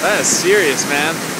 That is serious, man.